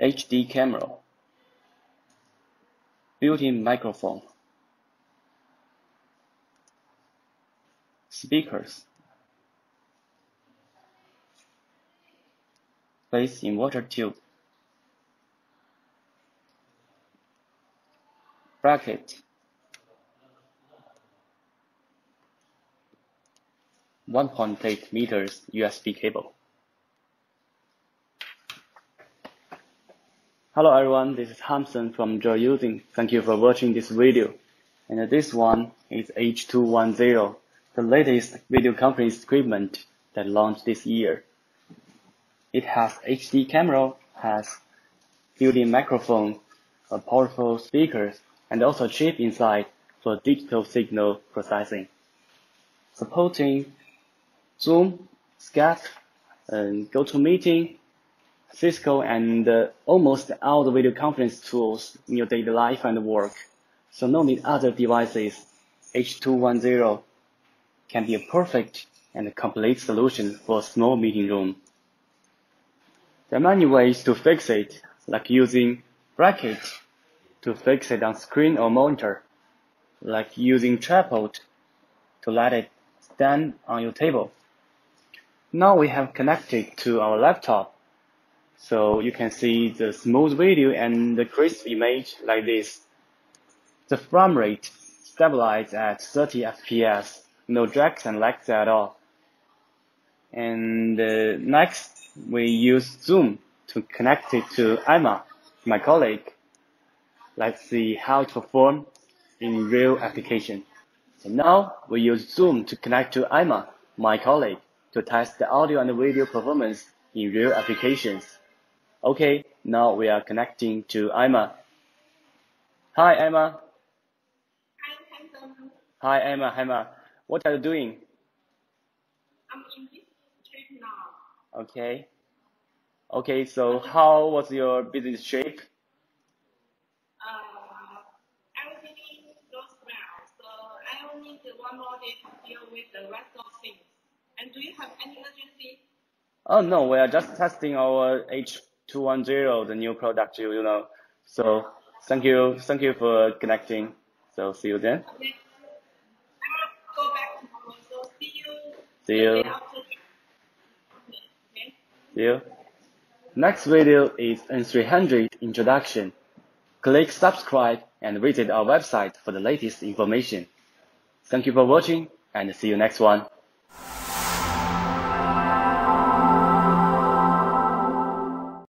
HD camera, built-in microphone, speakers, phase invertor tube, bracket, 1.8 meters USB cable. Hello everyone, this is Hamson from Joyusing. Thank you for watching this video. And this one is H210, the latest video conference equipment that launched this year. It has HD camera, has built-in microphone, a powerful speakers, and also chip inside for digital signal processing. Supporting Zoom, Skype, and GoToMeeting, Cisco, and uh, almost all the video conference tools in your daily life and work. So no need other devices. H210 can be a perfect and complete solution for a small meeting room. There are many ways to fix it, like using bracket to fix it on screen or monitor, like using tripod to let it stand on your table. Now we have connected to our laptop. So you can see the smooth video and the crisp image like this. The frame rate stabilized at 30 FPS, no drags and lags at all. And uh, next, we use Zoom to connect it to Emma, my colleague. Let's see how it performs in real application. So now we use Zoom to connect to Emma, my colleague to test the audio and video performance in real applications. Okay, now we are connecting to Emma. Hi, Emma. Hi, Emma. Emma, what are you doing? I'm in this trip now. Okay. Okay, so how was your business trip? Uh, everything goes well, so I only need one more day to deal with the rest of things. And do you have any urgency? Oh no, we are just testing our H210, the new product, you, you know. So thank you, thank you for connecting. So see you then. Okay. Go back tomorrow, so see you. See you. Okay. See you. Next video is N300 introduction. Click subscribe and visit our website for the latest information. Thank you for watching and see you next one.